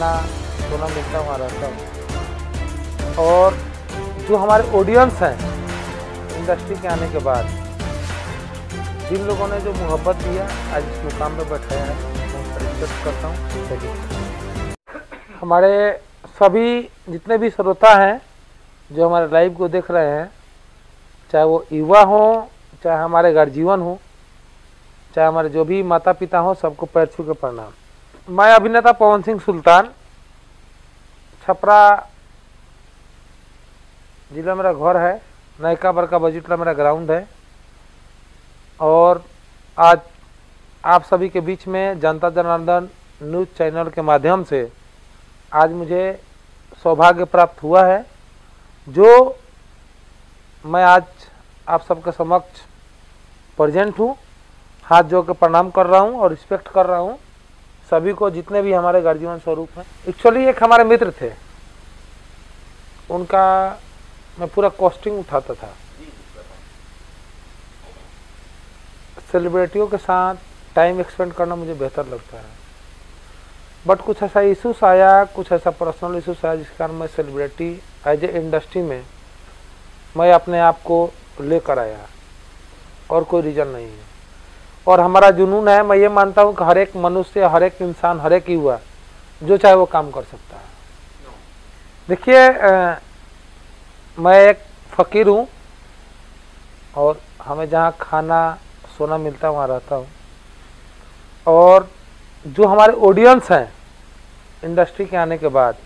जहाँ सोना मिलता वहाँ रहता और जो हमारे ऑडियंस हैं इंडस्ट्री के आने के बाद, जिन लोगों ने जो मोहब्बत दिया आज इस मुकाम में बैठे हैं मैं रिस्पेक्ट करता हूँ हमारे सभी जितने भी श्रोता हैं, जो हमारे लाइव को देख रहे हैं, चाहे वो युवा हों, चाहे हमारे गर्जीवन हों, चाहे हमारे जो भी माता पिता हों, सबको पैर छू के प्रणाम। मैं अभिनेता पवन सिंह सुल्तान, छपरा जिला मेरा घर है नयका बरका बजटला मेरा ग्राउंड है, और आज आप सभी के बीच में जनता जनार्दन न्यूज़ चैनल के माध्यम से आज मुझे सौभाग्य प्राप्त हुआ है, जो मैं आज आप सबके समक्ष प्रेजेंट हूँ, हाथ जोड़ के प्रणाम कर रहा हूँ और रिस्पेक्ट कर रहा हूँ। सभी को जितने भी हमारे गर्जीवन स्वरूप हैं एक्चुअली एक हमारे मित्र थे। उनका मैं पूरा कॉस्टिंग उठाता था। सेलिब्रिटियों के साथ टाइम एक्सपेंड करना मुझे बेहतर लगता है। बट कुछ ऐसा इशूस आया, कुछ ऐसा पर्सनल इशूस आया जिस कारण मैं सेलिब्रिटी एज ए इंडस्ट्री में मैं अपने आप को लेकर आया और कोई रीज़न नहीं है। और हमारा जुनून है, मैं ये मानता हूँ कि हर एक मनुष्य, हर एक इंसान, हर एक युवा, जो चाहे वो काम कर सकता है। देखिए मैं एक फ़कीर हूँ और हमें जहाँ खाना, सोना मिलता है, वहाँ रहता हूँ। और जो हमारे ऑडियंस हैं इंडस्ट्री के आने के बाद,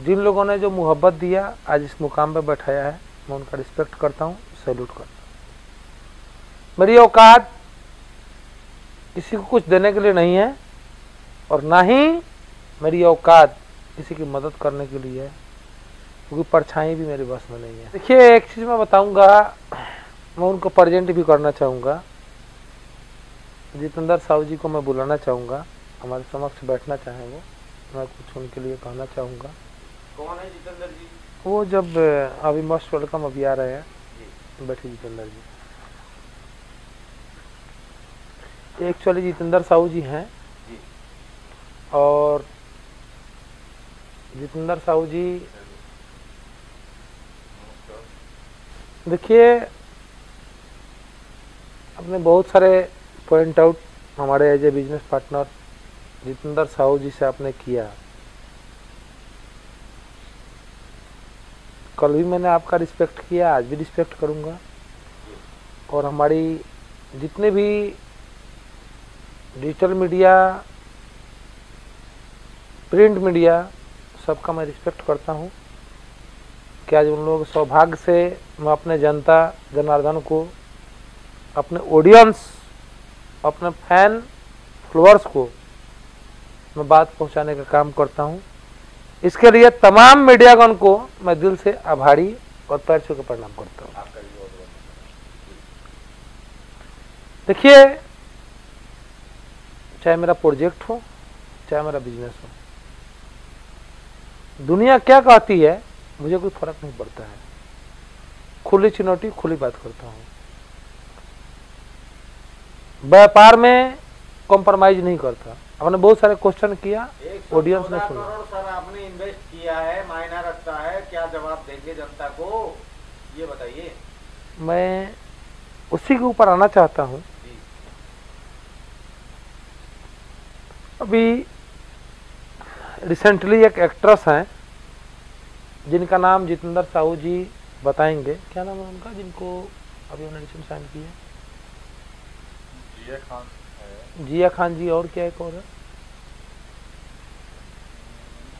जिन लोगों ने जो मोहब्बत दिया, आज इस मुकाम पर बैठाया है, मैं उनका रिस्पेक्ट करता हूँ सैल्यूट करता हूँ। मेरी औकात किसी को कुछ देने के लिए नहीं है और ना ही मेरी औकात किसी की मदद करने के लिए है क्योंकि परछाई भी मेरे बस में नहीं है। देखिए एक चीज़ मैं बताऊँगा मैं उनको प्रेजेंट भी करना चाहूँगा। जितेंद्र साहू जी को मैं बुलाना चाहूँगा हमारे समक्ष बैठना चाहेंगे मैं कुछ उनके लिए कहना चाहूँगा। कौन है जितेंद्र जी? वो जब अभी मोस्ट वेलकम अभी आ रहे हैं। बैठे जितेंद्र जी। एक्चुअली जितेंद्र साहू जी हैं। और जितेंद्र साहू जी देखिए अपने बहुत सारे पॉइंट आउट हमारे as a business partner Jitendra Sahu ji से आपने किया। कल भी मैंने आपका रिस्पेक्ट किया आज भी रिस्पेक्ट करूँगा। और हमारी जितने भी डिजिटल मीडिया, प्रिंट मीडिया, सबका मैं रिस्पेक्ट करता हूँ कि आज उन लोगों सौभाग्य से मैं अपने जनता, जनार्दन को, अपने ऑडियंस अपने फ़ैन फॉलोअर्स को मैं बात पहुँचाने का काम करता हूँ। इसके लिए तमाम मीडियागण को मैं दिल से आभारी और पैर छू के प्रणाम करता हूँ। देखिए चाहे मेरा प्रोजेक्ट हो चाहे मेरा बिज़नेस हो। दुनिया क्या कहती है मुझे कोई फ़र्क नहीं पड़ता है। खुली चुनौती खुली बात करता हूँ। व्यापार में कॉम्प्रोमाइज नहीं करता। आपने बहुत सारे क्वेश्चन किया ऑडियंस ने सुना। सर आपने इन्वेस्ट किया है मायना रखता है क्या जवाब देंगे जनता को? ये बताइए। मैं उसी के ऊपर आना चाहता हूँ जी अभी रिसेंटली एक एक्ट्रेस हैं जिनका नाम जितेंद्र साहू जी बताएँगे। क्या नाम है उनका जिनको अभी उन्होंने रिसेंट साइन किया जिया खान है। जिया खान जी और क्या एक और है?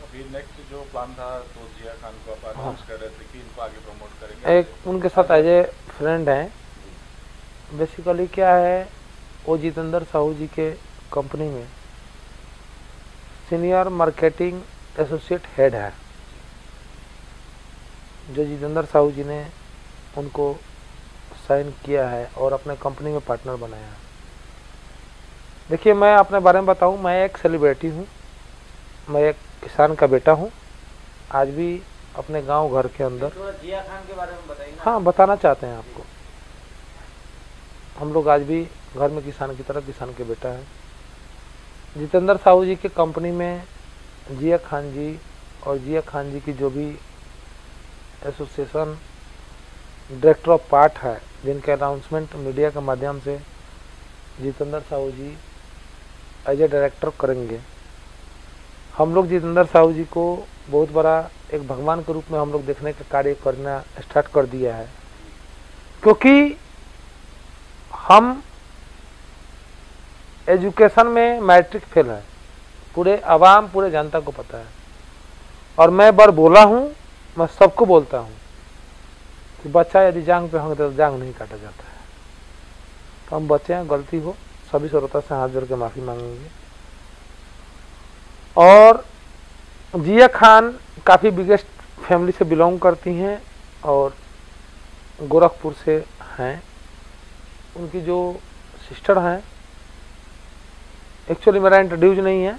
अभी नेक्स्ट जो प्लान था तो जिया खान को आप हाँ। कर रहे थे कि इनको आगे प्रमोट करेंगे। एक उनके साथ एज ए फ्रेंड हैं। बेसिकली क्या है वो जितेंद्र साहू जी के कंपनी में। सीनियर मार्केटिंग एसोसिएट हेड है। जो जितेंद्र साहू जी ने उनको साइन किया है और अपने कंपनी में पार्टनर बनाया है। देखिए मैं अपने बारे में बताऊँ मैं एक सेलिब्रिटी हूँ मैं एक किसान का बेटा हूँ। आज भी अपने गाँव घर के अंदर। जिया खान के बारे में बताइए हाँ बताना चाहते हैं आपको। हम लोग आज भी घर में किसान की तरह किसान के बेटा है। जितेंद्र साहू जी की कंपनी में जिया खान जी और जिया खान जी की जो भी एसोसिएशन डायरेक्टर ऑफ़ पार्ट है, जिनके अनाउंसमेंट मीडिया के माध्यम से Jitendra Sahu ji as a director करेंगे। हम लोग जितेंद्र साहू जी को बहुत बड़ा एक भगवान के रूप में हम लोग देखने का कार्य करना स्टार्ट कर दिया है। क्योंकि हम एजुकेशन में मैट्रिक फेल है। पूरे आवाम, पूरे जनता को पता है। और मैं बार बोला हूँ, मैं सबको बोलता हूँ कि बच्चा यदि जांग पे होंगे तो जांग नहीं काटा जाता है। तो हम बच्चे हैं, गलती हो, सभी श्रोता से हाथ जोड़ के माफ़ी मांगेंगे। और जिया खान काफ़ी बिगेस्ट फैमिली से बिलोंग करती हैं और गोरखपुर से हैं। उनकी जो सिस्टर हैं एक्चुअली मेरा इंट्रोड्यूस नहीं है।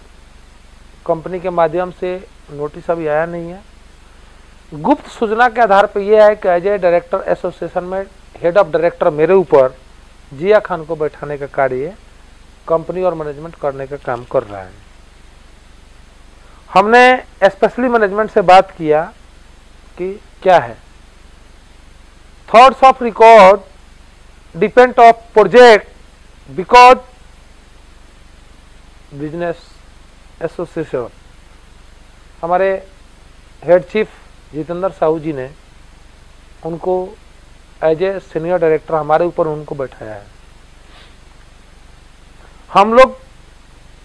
कंपनी के माध्यम से नोटिस अभी आया नहीं है। गुप्त सूचना के आधार पर यह है कि एज ए डायरेक्टर एसोसिएशन में हेड ऑफ़ डायरेक्टर मेरे ऊपर जिया खान को बैठाने का कार्य कंपनी और मैनेजमेंट करने का काम कर रहा है। हमने स्पेशली मैनेजमेंट से बात किया कि क्या है। Thoughts of record depend of project because business association. हमारे हेड चीफ जितेंद्र साहू जी ने उनको एज ए सीनियर डायरेक्टर हमारे ऊपर उनको बैठाया है। हम लोग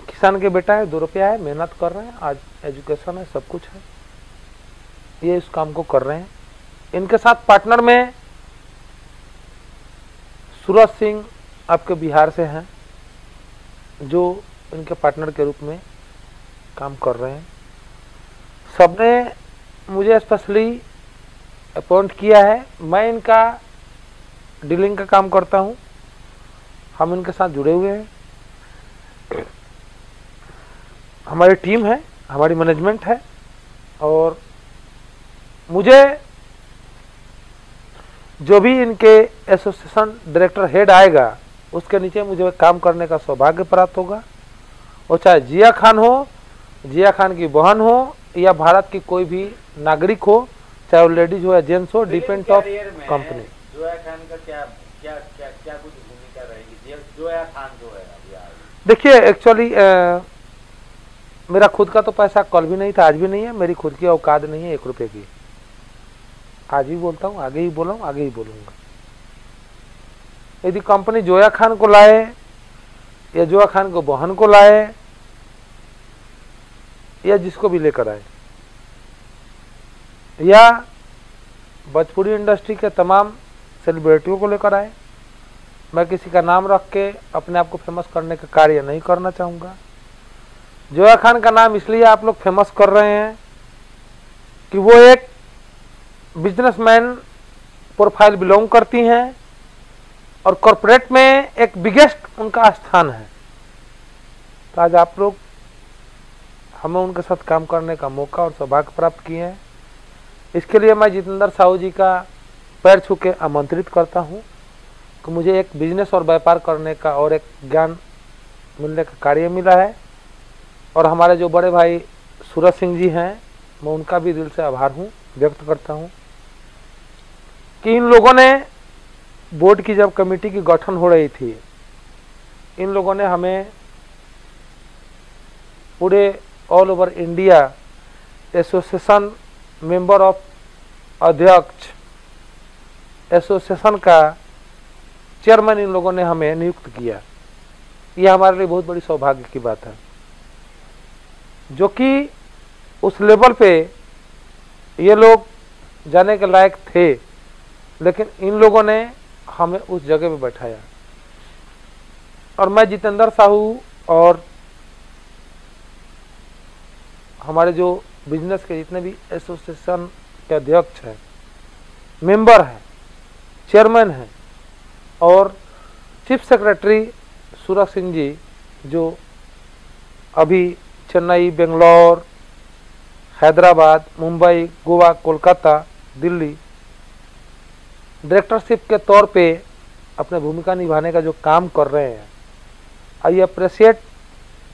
किसान के बेटा है दो रुपया है मेहनत कर रहे हैं, आज एजुकेशन है, सब कुछ है। ये इस काम को कर रहे हैं। इनके साथ पार्टनर में सूरज सिंह आपके बिहार से हैं, जो इनके पार्टनर के रूप में काम कर रहे हैं। सबने मुझे स्पेशली अपॉइंट किया है। मैं इनका डीलिंग का काम करता हूँ। हम इनके साथ जुड़े हुए हैं। हमारी टीम है, हमारी मैनेजमेंट है और मुझे जो भी इनके एसोसिएशन डायरेक्टर हेड आएगा, उसके नीचे मुझे काम करने का सौभाग्य प्राप्त होगा। वो चाहे जिया खान हो जिया खान की बहन हो या भारत की कोई भी नागरिक हो चाहे वो लेडीज़ हो या जेंट्स हो depend of company Zoya Khan का क्या क्या क्या क्या कुछ भूमिका रहेगी? जोया खान जो है देखिए एक्चुअली मेरा खुद का तो पैसा कल भी नहीं था आज भी नहीं है मेरी खुद की औकात नहीं है एक रुपए की। आज ही बोलता हूँ आगे ही बोला हूँ आगे ही बोलूँगा। यदि कंपनी जोया खान को लाए या जोया खान को बहन को लाए, या जिसको भी लेकर आए। या भोजपुरी इंडस्ट्री के तमाम सेलिब्रिटियों को लेकर आए। मैं किसी का नाम रख के अपने आप को फ़ेमस करने का कार्य नहीं करना चाहूँगा। जोया खान का नाम इसलिए आप लोग फ़ेमस कर रहे हैं कि वो एक बिजनेसमैन प्रोफ़ाइल बिलोंग करती हैं और कॉरपोरेट में एक बिगेस्ट उनका स्थान है। तो आज आप लोग हमें उनके साथ काम करने का मौका और सौभाग्य प्राप्त किए हैं। इसके लिए मैं जितेंद्र साहू जी का पैर छू के आमंत्रित करता हूँ कि मुझे एक बिज़नेस और व्यापार करने का और एक ज्ञान मिलने का कार्य मिला है। और हमारे जो बड़े भाई सूरज सिंह जी हैं, मैं उनका भी दिल से आभार हूँ, व्यक्त करता हूँ कि इन लोगों ने बोर्ड की जब कमेटी की गठन हो रही थी, इन लोगों ने हमें पूरे all over India association member of अध्यक्ष एसोसिएशन का चेयरमैन इन लोगों ने हमें नियुक्त किया। यह हमारे लिए बहुत बड़ी सौभाग्य की बात है। जो कि उस लेवल पे ये लोग जाने के लायक थे, लेकिन इन लोगों ने हमें उस जगह पे बैठाया। और मैं जितेंद्र साहू और हमारे जो बिज़नेस के जितने भी एसोसिएशन के अध्यक्ष हैं मेंबर हैं चेयरमैन हैं, और चीफ सेक्रेटरी सूरज सिंह जी, जो अभी चेन्नई, बेंगलोर, हैदराबाद, मुंबई, गोवा, कोलकाता, दिल्ली डायरेक्टरशिप के तौर पे अपने भूमिका निभाने का जो काम कर रहे हैं आई अप्रिशिएट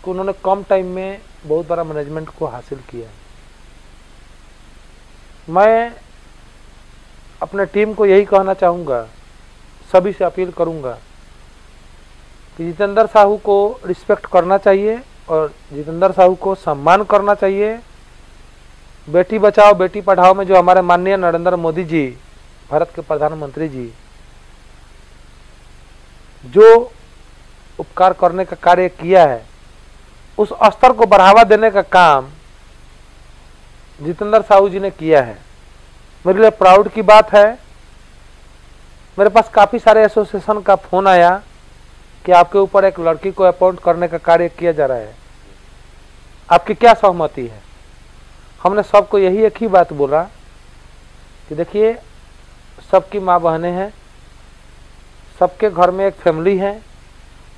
कि उन्होंने कम टाइम में बहुत बड़ा मैनेजमेंट को हासिल किया मैं अपने टीम को यही कहना चाहूँगा, सभी से अपील करूँगा कि जितेंद्र साहू को रिस्पेक्ट करना चाहिए और जितेंद्र साहू को सम्मान करना चाहिए। बेटी बचाओ, बेटी पढ़ाओ में जो हमारे माननीय नरेंद्र मोदी जी भारत के प्रधानमंत्री जी, जो उपकार करने का कार्य किया है, उस स्तर को बढ़ावा देने का काम जितेंद्र साहू जी ने किया है। मेरे लिए प्राउड की बात है। मेरे पास काफ़ी सारे एसोसिएशन का फ़ोन आया कि आपके ऊपर एक लड़की को अपॉइंट करने का कार्य किया जा रहा है। आपकी क्या सहमति है? हमने सबको यही एक ही बात बोला कि देखिए सबकी माँ बहनें हैं, सबके घर में एक फैमिली है,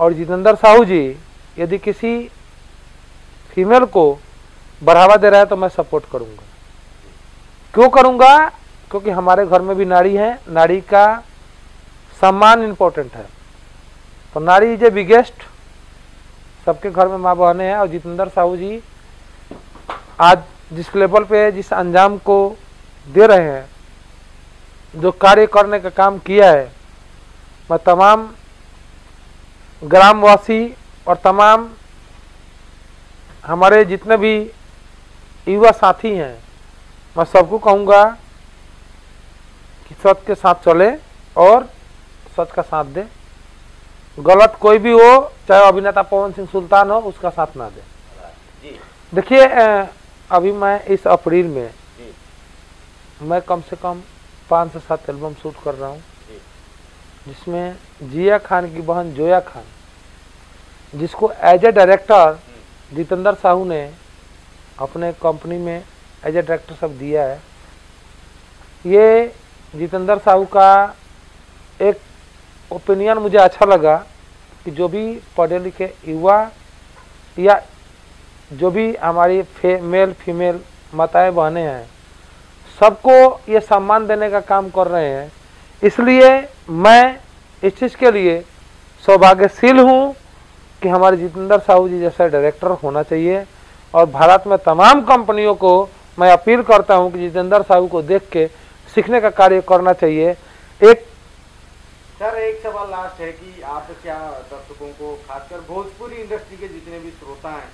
और जितेंद्र साहू जी, यदि किसी फीमेल को बढ़ावा दे रहा है तो मैं सपोर्ट करूँगा। क्यों करूँगा? क्योंकि हमारे घर में भी नारी है, नारी का सम्मान इम्पोर्टेंट है। तो नारी इज़ ए बिगेस्ट सबके घर में माँ बहनें हैं, और जितेंद्र साहू जी आज जिस लेवल पे, जिस अंजाम को दे रहे हैं जो कार्य करने का काम किया है मैं तमाम ग्रामवासी और तमाम हमारे जितने भी युवा साथी हैं मैं सबको कहूँगा कि सच के साथ चले और सच का साथ दे। गलत कोई भी हो चाहे अभिनेता पवन सिंह सुल्तान हो उसका साथ ना दे। देखिए अभी मैं इस अप्रैल में मैं कम से कम पाँच से सात एल्बम शूट कर रहा हूँ। जिसमें जिया खान की बहन जोया खान जिसको as a director Jitendra Sahu ने अपने कंपनी में एज ए डायरेक्टर सब दिया है। ये जितेंद्र साहू का एक ओपिनियन मुझे अच्छा लगा कि जो भी पढ़े लिखे युवा या जो भी हमारी फे, मेल फीमेल माताएँ बहनें हैं सबको ये सम्मान देने का काम कर रहे हैं। इसलिए मैं इस चीज़ के लिए सौभाग्यशील हूँ कि हमारे जितेंद्र साहू जी जैसा डायरेक्टर होना चाहिए और भारत में तमाम कंपनियों को मैं अपील करता हूँ कि जितेंद्र साहू को देख के सीखने का कार्य करना चाहिए। एक सर एक सवाल लास्ट है कि आप क्या दर्शकों को खासकर भोजपुरी इंडस्ट्री के जितने भी श्रोता हैं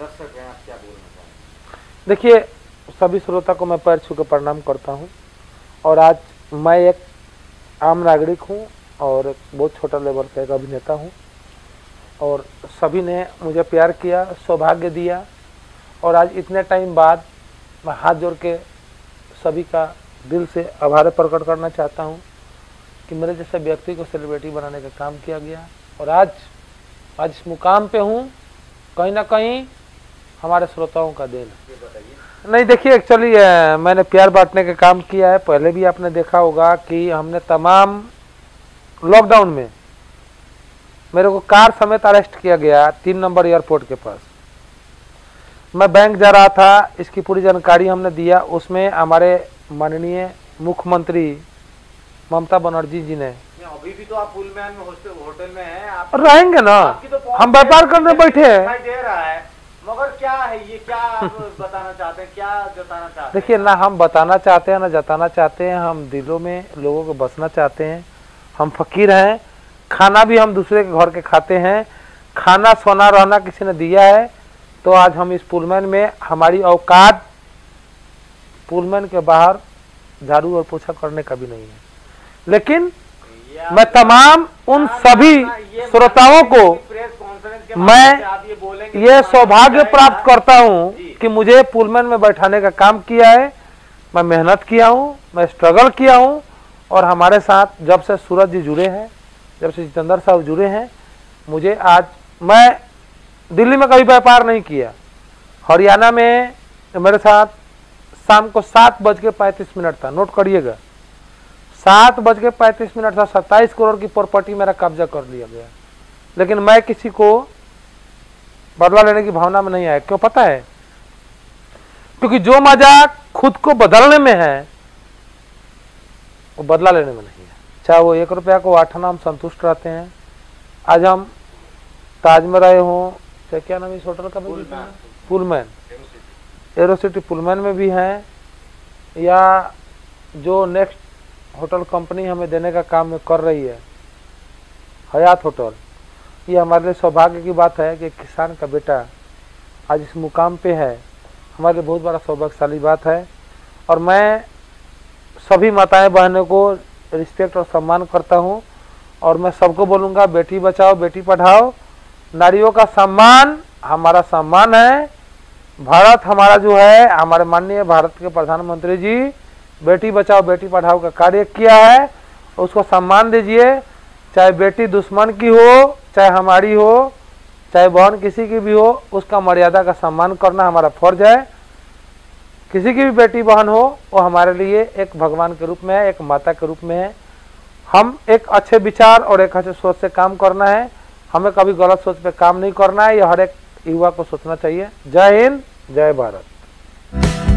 दर्शक हैं आप क्या बोलना चाहेंगे? देखिए सभी श्रोता को मैं पैर छू के प्रणाम करता हूँ। और आज मैं एक आम नागरिक हूँ और एक बहुत छोटा लेवल का एक अभिनेता हूँ। और सभी ने मुझे प्यार किया, सौभाग्य दिया। और आज इतने टाइम बाद मैं हाथ जोड़ के सभी का दिल से आभार प्रकट करना चाहता हूँ कि मेरे जैसे व्यक्ति को सेलिब्रिटी बनाने का काम किया गया। और आज आज इस मुकाम पे हूँ, कहीं ना कहीं हमारे श्रोताओं का बताइए नहीं देखिए एक्चुअली मैंने प्यार बांटने का काम किया है। पहले भी आपने देखा होगा कि हमने तमाम लॉकडाउन में मेरे को कार समेत अरेस्ट किया गया तीन नंबर एयरपोर्ट के पास। मैं बैंक जा रहा था इसकी पूरी जानकारी हमने दिया। उसमें हमारे माननीय मुख्यमंत्री ममता बनर्जी जी ने अभी भी तो आप पुलमैन में होटल में हैं। आप रहेंगे ना। तो हम व्यापार करने बैठे हैं। मगर क्या है ये? क्या आप बताना चाहते हैं? क्या जताना चाहते हैं? देखिए ना हम बताना चाहते हैं ना जताना चाहते हैं हम दिलों में लोगों को बसना चाहते हैं। हम फकीर हैं खाना भी हम दूसरे के घर के खाते हैं। खाना सोना रहना किसी ने दिया है तो आज हम इस पुलमैन में हमारी औकात पुलमैन के बाहर झाड़ू और पोछा करने का भी नहीं है। लेकिन मैं तमाम उन सभी श्रोताओं को प्रेस कॉन्फ्रेंस के मैं ये सौभाग्य प्राप्त करता हूँ। कि मुझे पुलमैन में बैठाने का काम किया है। मैं मेहनत किया हूँ मैं स्ट्रगल किया हूँ और हमारे साथ जब से सूरज जी जुड़े हैं जब से जितेंद्र साहब जुड़े हैं मुझे आज मैं दिल्ली में कभी व्यापार नहीं किया। हरियाणा में मेरे साथ शाम को सात बज के पैंतीस मिनट था नोट करिएगा। सात बज के पैंतीस मिनट था सत्ताईस करोड़ की प्रॉपर्टी मेरा कब्जा कर लिया गया। लेकिन मैं किसी को बदला लेने की भावना में नहीं आया। क्यों पता है? क्योंकि जो मज़ा खुद को बदलने में है वो बदला लेने में नहीं है। चाहे वो एक रुपया को आठ हम संतुष्ट रहते हैं। आज हम ताज में रहे हों चाहे क्या नाम इस होटल का पुलमैन। एरोसिटी। पुलमैन में भी हैं या जो नेक्स्ट होटल कंपनी हमें देने का काम में कर रही है हयात होटल। ये हमारे लिए सौभाग्य की बात है कि किसान का बेटा आज इस मुकाम पे है। हमारे लिए बहुत बड़ा सौभाग्यशाली बात है। और मैं सभी माताएँ बहनों को रिस्पेक्ट और सम्मान करता हूँ और मैं सबको बोलूँगा, बेटी बचाओ, बेटी पढ़ाओ। नारियों का सम्मान, हमारा सम्मान है। भारत हमारा जो है, हमारे माननीय भारत के प्रधानमंत्री जी, बेटी बचाओ, बेटी पढ़ाओ का कार्य किया है। उसको सम्मान दीजिए, चाहे बेटी दुश्मन की हो चाहे हमारी हो, चाहे बहन किसी की भी हो, उसका मर्यादा का सम्मान करना हमारा फ़र्ज़ है। किसी की भी बेटी बहन हो, वो हमारे लिए एक भगवान के रूप में है, एक माता के रूप में है। हम एक अच्छे विचार और एक अच्छे सोच से काम करना है। हमें कभी गलत सोच पे काम नहीं करना है, ये हर एक युवा को सोचना चाहिए। जय हिंद, जय भारत।